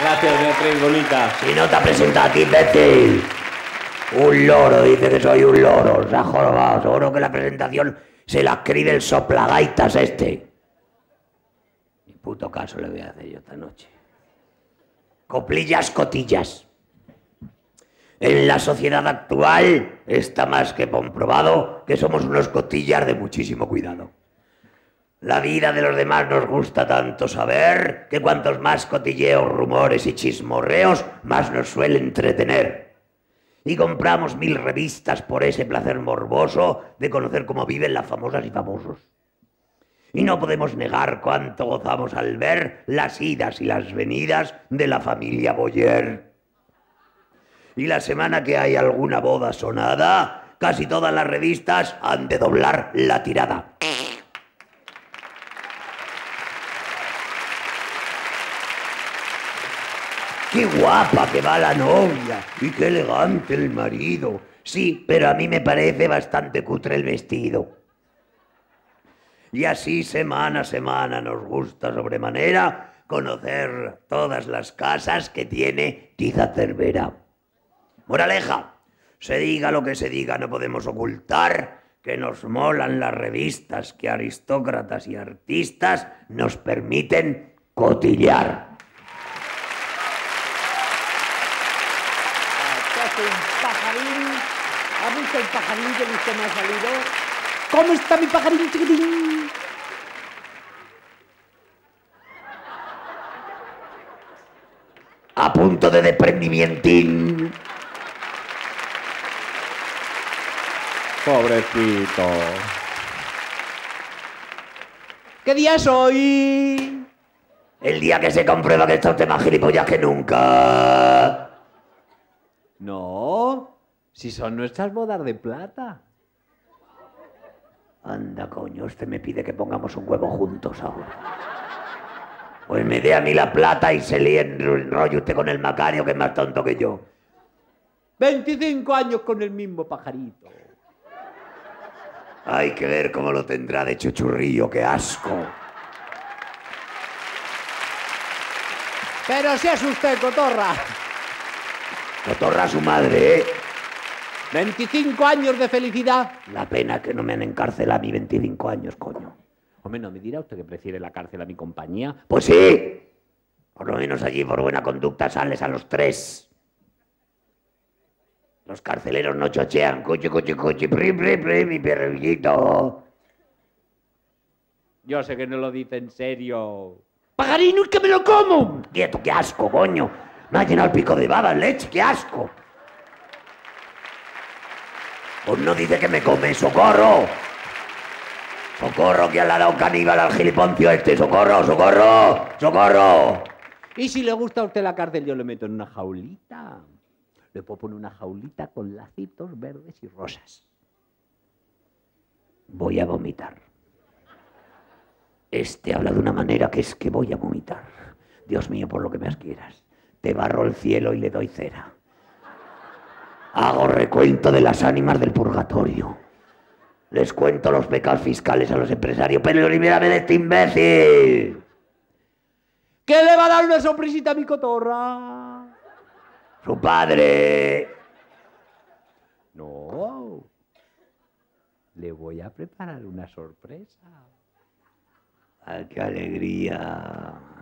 Gracias, Beatriz, bonita. Si no te ha presentado a ti, imbécil. Un loro, dice que soy un loro. Se ha jorobado. Seguro que la presentación se la escribe el soplagaitas este. Ni puto caso le voy a hacer yo esta noche. Coplillas, cotillas. En la sociedad actual está más que comprobado que somos unos cotillas de muchísimo cuidado. La vida de los demás nos gusta tanto saber que cuantos más cotilleos, rumores y chismorreos, más nos suele entretener. Y compramos mil revistas por ese placer morboso de conocer cómo viven las famosas y famosos. Y no podemos negar cuánto gozamos al ver las idas y las venidas de la familia Boyer. Y la semana que hay alguna boda sonada, casi todas las revistas han de doblar la tirada. Qué guapa que va la novia y qué elegante el marido. Sí, pero a mí me parece bastante cutre el vestido. Y así semana a semana nos gusta sobremanera conocer todas las casas que tiene Tiza Cervera. Moraleja, se diga lo que se diga, no podemos ocultar que nos molan las revistas que aristócratas y artistas nos permiten cotillar. Un pajarín. ¿Ha visto el pajarín que usted me ha salido? ¿Cómo está mi pajarín chiquitín? A punto de desprendimientín. Pobrecito. ¿Qué día es hoy? El día que se comprueba que está usted más gilipollas que nunca. No, si son nuestras bodas de plata. Anda, coño, usted me pide que pongamos un huevo juntos ahora. Pues me dé a mí la plata y se líe en rollo usted con el Macario, que es más tonto que yo. 25 años con el mismo pajarito. Hay que ver cómo lo tendrá de chuchurrillo, qué asco. Pero si es usted, cotorra. Cotorra a su madre, ¿eh? 25 años de felicidad. La pena que no me han encarcelado a mí 25 años, coño. Hombre, ¿no me dirá usted que prefiere la cárcel a mi compañía? Pues sí. Por lo menos allí por buena conducta sales a los tres. Los carceleros no chochean. Cuchi, cuchi, cuchi, pri, pri, pri, mi perrillito. Yo sé que no lo dice en serio. ¡Pajarino, es que me lo como! Quieto, qué asco, coño. Me ha llenado el pico de baba, leche, qué asco. Pues no dice que me come, socorro. Socorro, que le ha dado caníbal al giliponcio este. Socorro, socorro, socorro. Y si le gusta a usted la cárcel, yo le meto en una jaulita. Le puedo poner una jaulita con lacitos verdes y rosas. Voy a vomitar. Este habla de una manera que es que voy a vomitar. Dios mío, por lo que me quieras. Te barro el cielo y le doy cera. Hago recuento de las ánimas del purgatorio. Les cuento los pecados fiscales a los empresarios, pero libérame de este imbécil. ¿Qué le va a dar una sorpresita a mi cotorra? Su padre. No. Le voy a preparar una sorpresa. ¡Ay, qué alegría!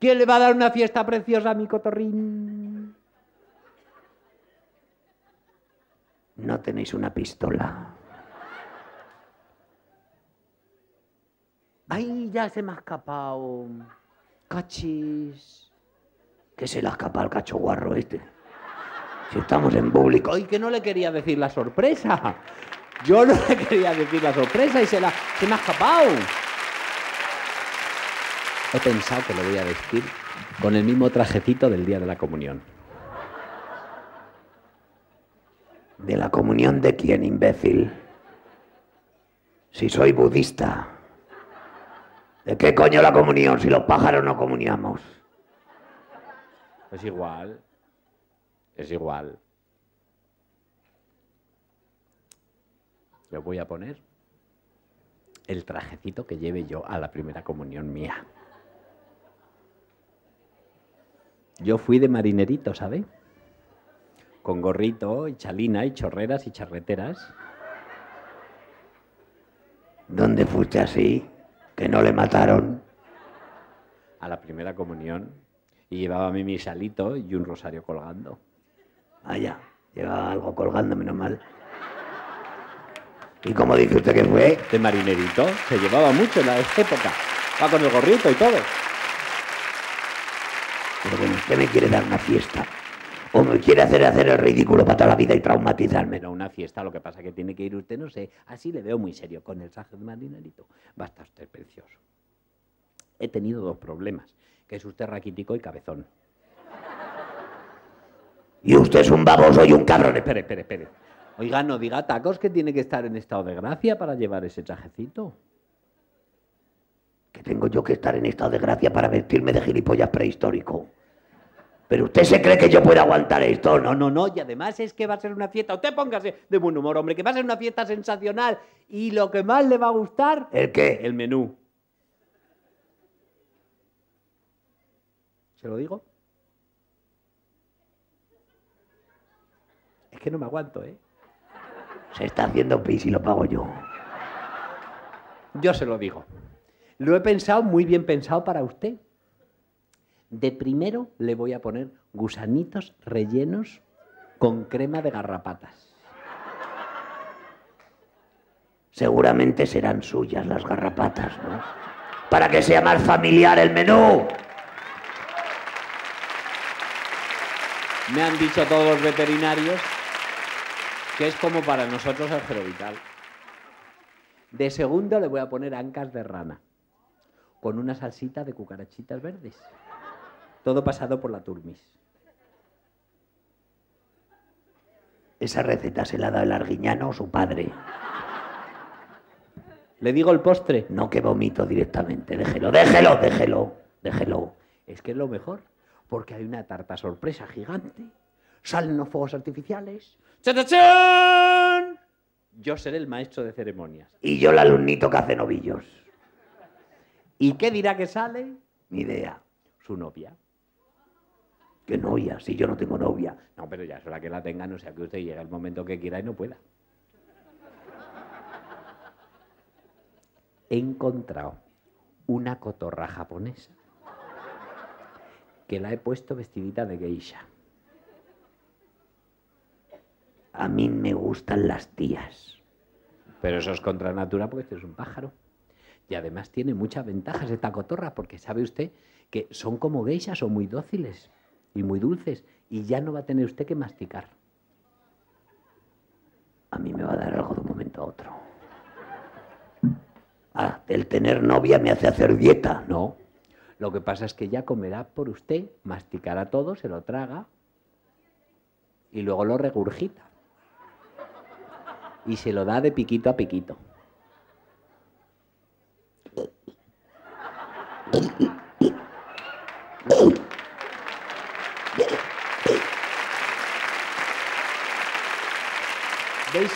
¿Quién le va a dar una fiesta preciosa a mi cotorrín? No tenéis una pistola. Ay, ya se me ha escapado. Cachis. Que se le ha escapado al cacho guarro este. Si estamos en público. Ay, que no le quería decir la sorpresa. Yo no le quería decir la sorpresa y se, la, se me ha escapado. He pensado que lo voy a vestir con el mismo trajecito del día de la comunión. ¿De la comunión de quién, imbécil? Si soy budista. ¿De qué coño la comunión si los pájaros no comuniamos? Es igual. Es igual. Le voy a poner el trajecito que lleve yo a la primera comunión mía. Yo fui de marinerito, ¿sabe? Con gorrito y chalina y chorreras y charreteras. ¿Dónde fuiste así? Que no le mataron. a la primera comunión y llevaba mi misalito y un rosario colgando. Vaya, llevaba algo colgando, menos mal. ¿Y cómo dice usted que fue? De marinerito, se llevaba mucho en la época. Va con el gorrito y todo. Usted me quiere dar una fiesta. O me quiere hacer hacer el ridículo para toda la vida y traumatizarme. Pero una fiesta, lo que pasa que tiene que ir usted, no sé, así le veo muy serio con el traje de marinerito. Va a estar usted precioso. He tenido dos problemas, que es usted raquítico y cabezón. Y usted es un baboso y un cabrón. Espere, espere, espere. Oiga, no diga tacos que tiene que estar en estado de gracia para llevar ese trajecito. Que tengo yo que estar en estado de gracia para vestirme de gilipollas prehistórico. Pero usted se cree que yo puedo aguantar esto, No, ¿no? no, y además es que va a ser una fiesta. Usted póngase de buen humor, hombre, que va a ser una fiesta sensacional. Y lo que más le va a gustar, ¿El qué? el menú. ¿Se lo digo? Es que no me aguanto, ¿eh? Se está haciendo pis y lo pago yo. Yo se lo digo. Lo he pensado muy bien pensado para usted. De primero le voy a poner gusanitos rellenos con crema de garrapatas. Seguramente serán suyas las garrapatas, ¿no? Para que sea más familiar el menú. Me han dicho todos los veterinarios que es como para nosotros el gerovital. De segundo le voy a poner ancas de rana con una salsita de cucarachitas verdes. Todo pasado por la turmis. Esa receta se la ha dado el arguiñano su padre. Le digo el postre. No que vomito directamente. Déjelo, déjelo, déjelo, déjelo. Es que es lo mejor, porque hay una tarta sorpresa gigante. Salen los fuegos artificiales. ¡Chachachán! Yo seré el maestro de ceremonias. Y yo el alumnito que hace novillos. ¿Y qué dirá que sale? Ni idea. Su novia. ¿Qué novia? Si yo no tengo novia. No, pero ya es hora que la tenga, no sea que usted llegue el momento que quiera y no pueda. He encontrado una cotorra japonesa que la he puesto vestidita de geisha. A mí me gustan las tías. Pero eso es contra natura porque este es un pájaro. Y además tiene muchas ventajas esta cotorra porque sabe usted que son como geishas, son muy dóciles y muy dulces y ya no va a tener usted que masticar. A mí me va a dar algo de un momento a otro. Ah, el tener novia me hace hacer dieta. No. Lo que pasa es que ya comerá por usted, masticará todo, se lo traga y luego lo regurgita. Y se lo da de piquito a piquito.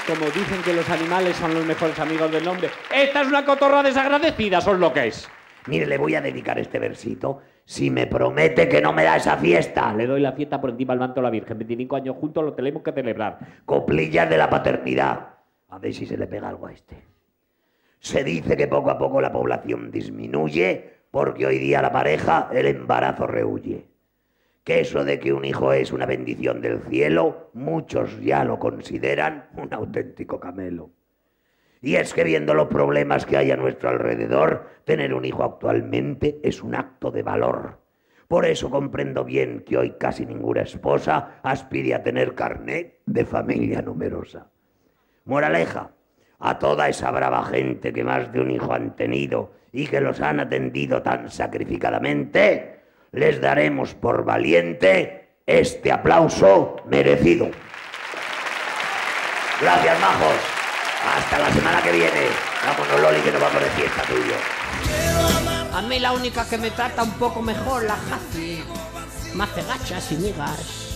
¿Veis cómo dicen que los animales son los mejores amigos del hombre? Esta es una cotorra desagradecida, son lo que es. Mire, le voy a dedicar este versito si me promete que no me da esa fiesta. Le doy la fiesta por encima del manto a la Virgen. 25 años juntos lo tenemos que celebrar. Coplillas de la paternidad. A ver si se le pega algo a este. Se dice que poco a poco la población disminuye porque hoy día la pareja el embarazo rehuye. Que eso de que un hijo es una bendición del cielo, muchos ya lo consideran un auténtico camelo. Y es que viendo los problemas que hay a nuestro alrededor, tener un hijo actualmente es un acto de valor. Por eso comprendo bien que hoy casi ninguna esposa aspire a tener carnet de familia numerosa. Moraleja, a toda esa brava gente que más de un hijo han tenido y que los han atendido tan sacrificadamente, les daremos por valiente este aplauso merecido. Gracias, majos. Hasta la semana que viene. Vámonos, Loli, que nos vamos de fiesta tú y yo. A mí la única que me trata un poco mejor, la Jaci. Me hace gachas y migas.